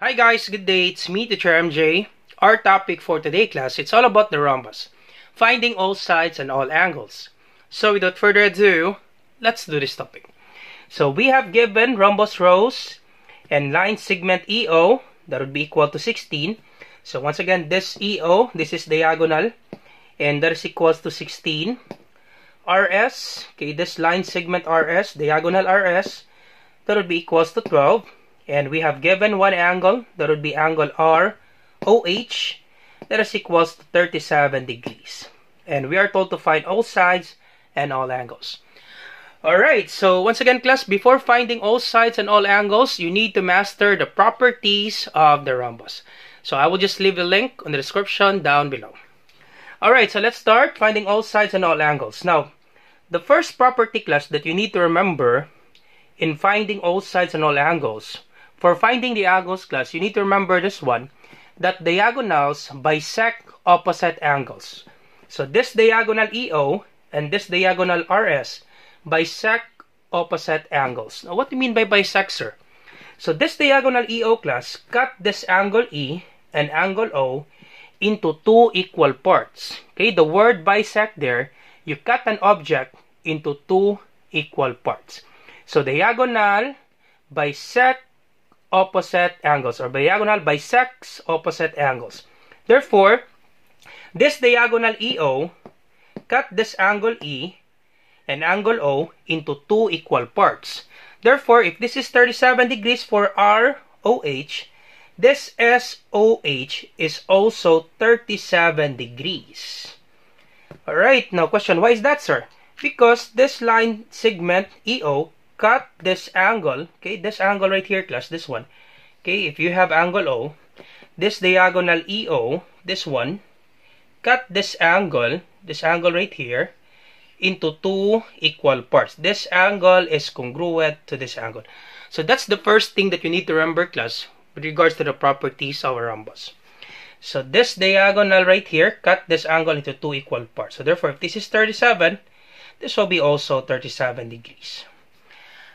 Hi guys, good day. It's me, Teacher MJ. Our topic for today class, it's all about the rhombus. Finding all sides and all angles. So without further ado, let's do this topic. So we have given rhombus rose and line segment EO, that would be equal to 16. So once again, this EO, this is diagonal, and that is equals to 16. RS, okay, this line segment RS, diagonal RS, that would be equals to 12 and we have given one angle. That would be angle R OH that is equals to 37 degrees. And we are told to find all sides and all angles. Alright so once again class before finding all sides and all angles you need to master the properties of the rhombus. So I will just leave the link on the description down below. Alright so let's start finding all sides and all angles. Now the first property class that you need to remember in finding all sides and all angles for finding the angles class, you need to remember this one, that diagonals bisect opposite angles. So this diagonal EO and this diagonal RS bisect opposite angles. Now what do you mean by bisect, sir? So this diagonal EO class cut this angle E and angle O into two equal parts. Okay, the word bisect there, you cut an object into two equal parts. So diagonal bisect opposite angles or diagonal bisects opposite angles. Therefore, this diagonal EO cut this angle E and angle O into two equal parts. Therefore, if this is 37 degrees for ROH, this SOH is also 37 degrees. Alright, now question, why is that, sir? Because this line segment EO cut this angle, okay, this angle right here, class, this one, okay, if you have angle O, this diagonal EO, this one, cut this angle, this angle right here, into two equal parts. This angle is congruent to this angle. So that's the first thing that you need to remember, class, with regards to the properties of a rhombus. So this diagonal right here, cut this angle into two equal parts. So therefore, if this is 37, this will be also 37 degrees.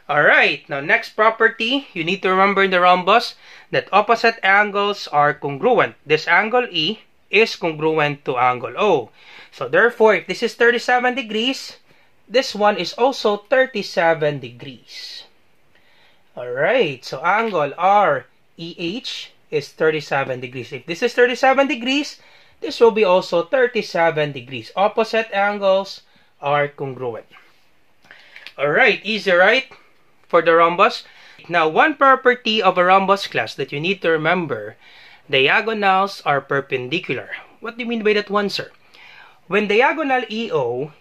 Alright, now next property, you need to remember in the rhombus that opposite angles are congruent. This angle E is congruent to angle O. So therefore, if this is 37 degrees, this one is also 37 degrees. Alright, so angle REH is 37 degrees. If this is 37 degrees, this will be also 37 degrees. Opposite angles are congruent. Alright, easy, right? For the rhombus. Now, one property of a rhombus class that you need to remember, diagonals are perpendicular. What do you mean by that one, sir? When diagonal EO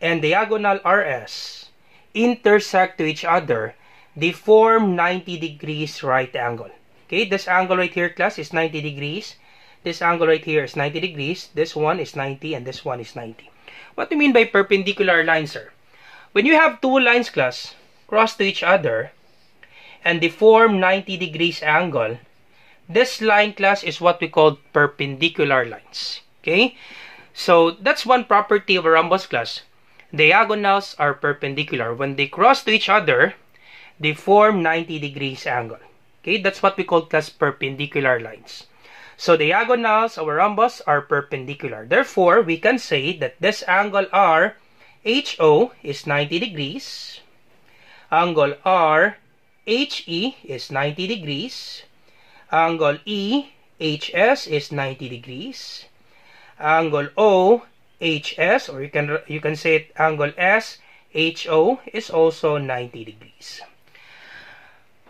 and diagonal RS intersect to each other, they form 90 degrees right angle. Okay, this angle right here, class, is 90 degrees. This angle right here is 90 degrees. This one is 90 and this one is 90. What do you mean by perpendicular lines, sir? When you have two lines, class, cross to each other and they form 90 degrees angle, this line class is what we call perpendicular lines. Okay? So that's one property of a rhombus class. Diagonals are perpendicular. When they cross to each other, they form 90 degrees angle. Okay, that's what we call class perpendicular lines. So diagonals of a rhombus are perpendicular. Therefore, we can say that this angle R, HO is 90 degrees Angle R, HE is 90 degrees. Angle E, HS is 90 degrees. Angle O, HS, or you can you can say it angle S, HO is also 90 degrees.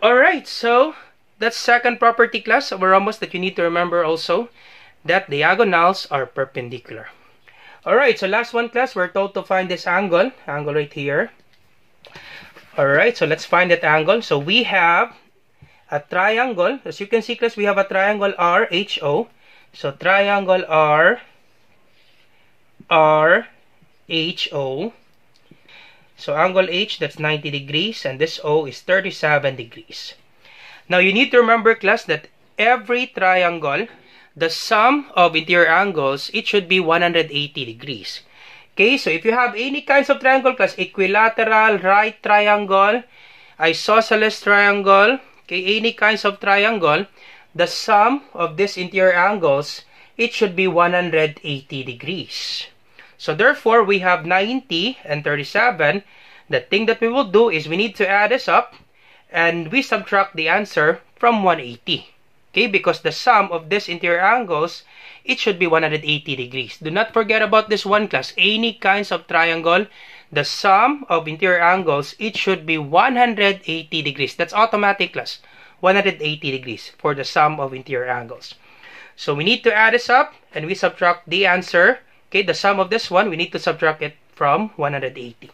Alright, so that's second property class of rhombus that you need to remember also that diagonals are perpendicular. Alright, so last one class, we're told to find this angle, angle right here. Alright, so let's find that angle. So we have a triangle. As you can see, class, we have a triangle RHO. So triangle R, R, H, O. So angle H, that's 90 degrees, and this O is 37 degrees. Now you need to remember, class, that every triangle, the sum of interior angles, it should be 180 degrees. Okay, so if you have any kinds of triangle class, equilateral, right triangle, isosceles triangle, okay, any kinds of triangle, the sum of these interior angles, it should be 180 degrees. So therefore, we have 90 and 37. The thing that we will do is we need to add this up and we subtract the answer from 180. Okay, because the sum of these interior angles, it should be 180 degrees. Do not forget about this one class. Any kinds of triangle, the sum of interior angles, it should be 180 degrees. That's automatic class. 180 degrees for the sum of interior angles. So we need to add this up and we subtract the answer. Okay, the sum of this one, we need to subtract it from 180.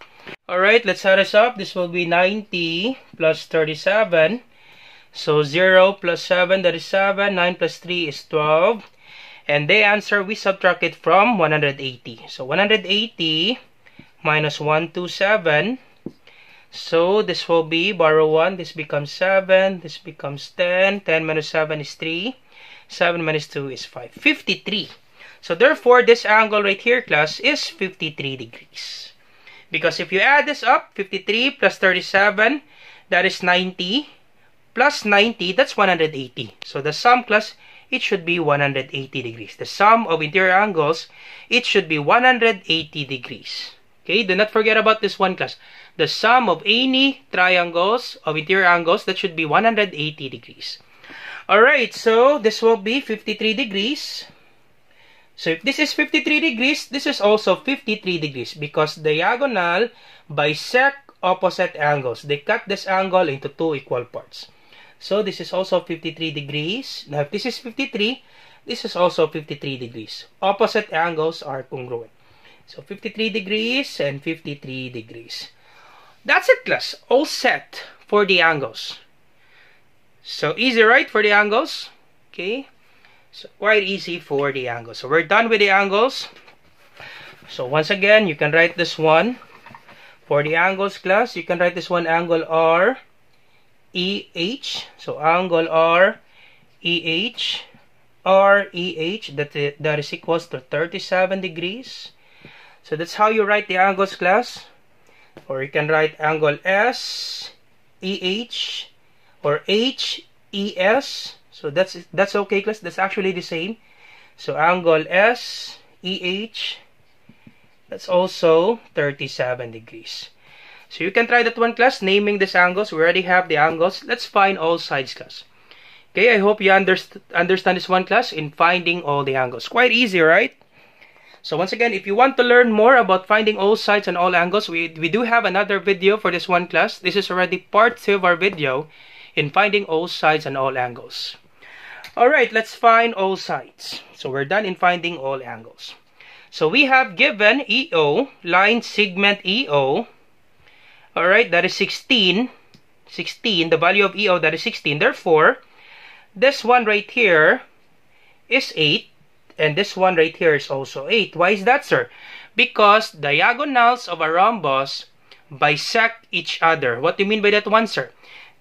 Alright, let's add this up. This will be 90 plus 37. So 0 plus 7, that is 7. 9 plus 3 is 12. And the answer, we subtract it from 180. So 180 minus 127. So this will be, borrow 1, this becomes 7, this becomes 10. 10 minus 7 is 3. 7 minus 2 is 5. 53. So therefore, this angle right here, class, is 53 degrees. Because if you add this up, 53 plus 37, that is 90. Plus 90, that's 180. So the sum, plus, it should be 180 degrees. The sum of interior angles, it should be 180 degrees. Okay, do not forget about this one class. The sum of any triangles of interior angles, that should be 180 degrees. Alright, so this will be 53 degrees. So if this is 53 degrees, this is also 53 degrees because diagonal bisect opposite angles. They cut this angle into two equal parts. So this is also 53 degrees. Now if this is 53, this is also 53 degrees. Opposite angles are congruent. So 53 degrees and 53 degrees. That's it class. All set for the angles. So easy right for the angles. Okay. So quite easy for the angles. So we're done with the angles. So once again, you can write this one. For the angles class, you can write this one angle R EH. So angle R, EH, R, EH, that, that is equals to 37 degrees. So that's how you write the angles class. Or you can write angle S, EH, or H, ES. So that's that's okay class. That's actually the same. So angle S, EH, that's also 37 degrees. So you can try that one class, naming these angles. We already have the angles. Let's find all sides class. Okay, I hope you underst understand this one class in finding all the angles. Quite easy, right? So once again, if you want to learn more about finding all sides and all angles, we, we do have another video for this one class. This is already part 2 of our video in finding all sides and all angles. Alright, let's find all sides. So we're done in finding all angles. So we have given EO, line segment EO, Alright, that is 16. 16, the value of EO, oh, that is 16. Therefore, this one right here is 8. And this one right here is also 8. Why is that, sir? Because diagonals of a rhombus bisect each other. What do you mean by that one, sir?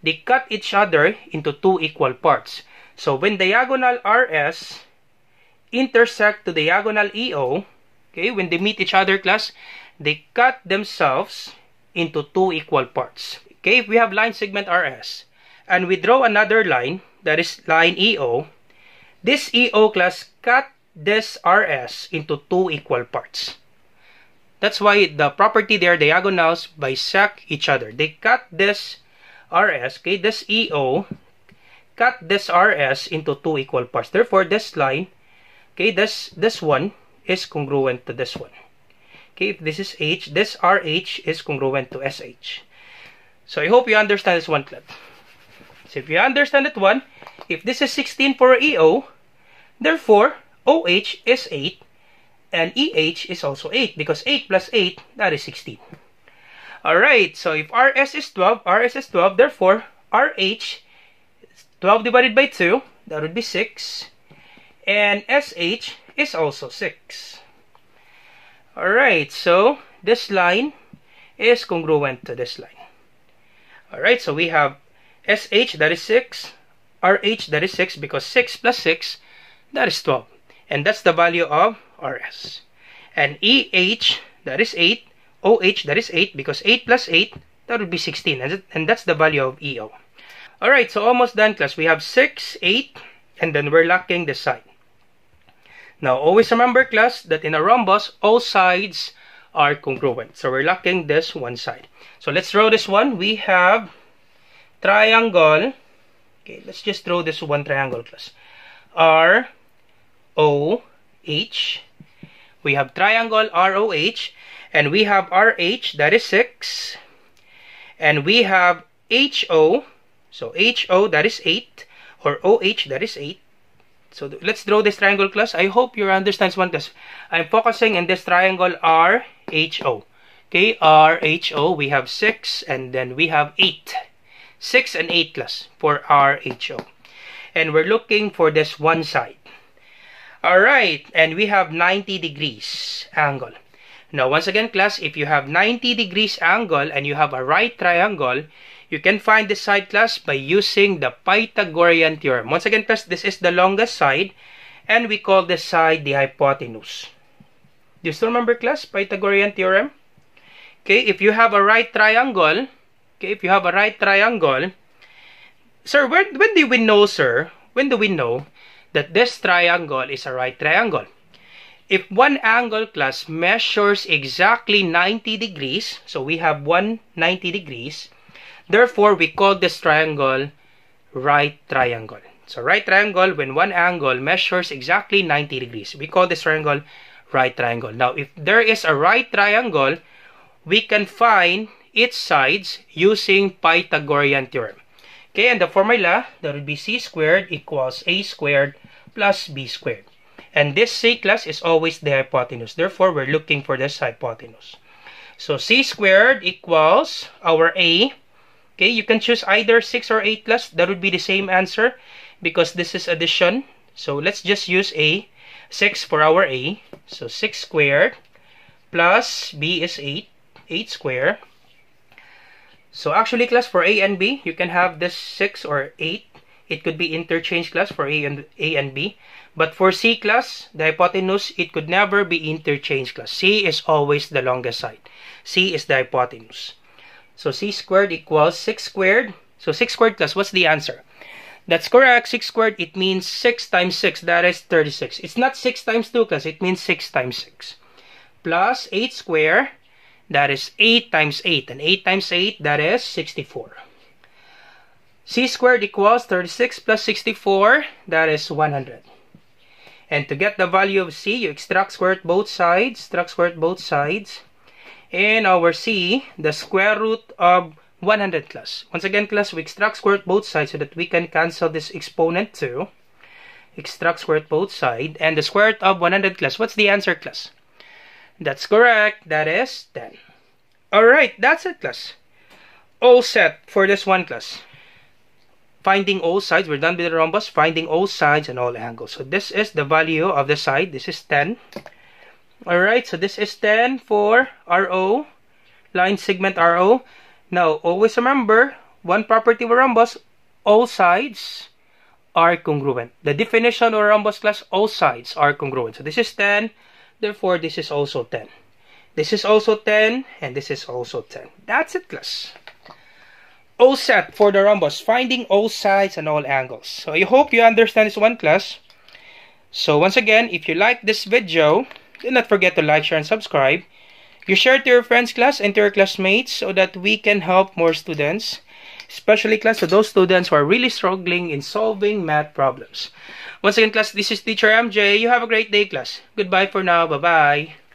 They cut each other into two equal parts. So when diagonal RS intersect to diagonal EO, okay, when they meet each other, class, they cut themselves into two equal parts. Okay, if we have line segment RS, and we draw another line, that is line EO, this EO class cut this RS into two equal parts. That's why the property there, diagonals bisect each other. They cut this RS, okay, this EO, cut this RS into two equal parts. Therefore, this line, okay, this, this one is congruent to this one. Okay, if this is H, this RH is congruent to SH. So I hope you understand this one clip. So if you understand that one, if this is 16 for EO, therefore OH is 8 and EH is also 8 because 8 plus 8, that is 16. Alright, so if RS is 12, RS is 12, therefore RH 12 divided by 2, that would be 6. And SH is also 6. Alright, so this line is congruent to this line. Alright, so we have SH, that is 6, RH, that is 6, because 6 plus 6, that is 12. And that's the value of RS. And EH, that is 8, OH, that is 8, because 8 plus 8, that would be 16. And that's the value of EO. Alright, so almost done class. We have 6, 8, and then we're lacking the side. Now, always remember, class, that in a rhombus, all sides are congruent. So we're locking this one side. So let's draw this one. We have triangle. Okay, let's just draw this one triangle, class. R, O, H. We have triangle ROH. And we have RH, that is 6. And we have HO. So HO, that is 8. Or OH, that is 8. So let's draw this triangle class. I hope you understand one class. I'm focusing in this triangle RHO. Okay, RHO, we have 6 and then we have 8. 6 and 8 class for RHO. And we're looking for this one side. Alright, and we have 90 degrees angle. Now, once again class, if you have 90 degrees angle and you have a right triangle, you can find the side class by using the Pythagorean theorem. Once again class, this is the longest side and we call this side the hypotenuse. Do you still remember class, Pythagorean theorem? Okay, if you have a right triangle, okay, if you have a right triangle, sir, when, when do we know, sir, when do we know that this triangle is a right triangle? If one angle class measures exactly 90 degrees, so we have 190 degrees, Therefore, we call this triangle right triangle. So right triangle, when one angle measures exactly 90 degrees, we call this triangle right triangle. Now, if there is a right triangle, we can find its sides using Pythagorean theorem. Okay, and the formula, that would be c squared equals a squared plus b squared. And this c class is always the hypotenuse. Therefore, we're looking for this hypotenuse. So c squared equals our a Okay, you can choose either 6 or 8 plus. That would be the same answer because this is addition. So let's just use A. 6 for our A. So 6 squared plus B is 8. 8 squared. So actually class for A and B, you can have this 6 or 8. It could be interchange class for A and A and B. But for C class, the hypotenuse, it could never be interchange class. C is always the longest side. C is the hypotenuse. So c squared equals 6 squared. So 6 squared plus, what's the answer? That's correct. 6 squared, it means 6 times 6. That is 36. It's not 6 times 2 class. It means 6 times 6. Plus 8 squared, that is 8 times 8. And 8 times 8, that is 64. c squared equals 36 plus 64, that is 100. And to get the value of c, you extract square root both sides. Extract square root both sides. In our C, the square root of 100 class. Once again, class, we extract square both sides so that we can cancel this exponent too. Extract square root both sides. And the square root of 100 class. What's the answer, class? That's correct. That is 10. Alright, that's it, class. All set for this one class. Finding all sides. We're done with the rhombus. Finding all sides and all angles. So this is the value of the side. This is 10. Alright, so this is 10 for RO, line segment RO. Now, always remember, one property of a rhombus, all sides are congruent. The definition of a rhombus class, all sides are congruent. So this is 10, therefore this is also 10. This is also 10, and this is also 10. That's it, class. All set for the rhombus, finding all sides and all angles. So I hope you understand this one class. So once again, if you like this video, do not forget to like, share, and subscribe. You share to your friends class and to your classmates so that we can help more students. Especially class to those students who are really struggling in solving math problems. Once again class, this is Teacher MJ. You have a great day class. Goodbye for now. Bye-bye.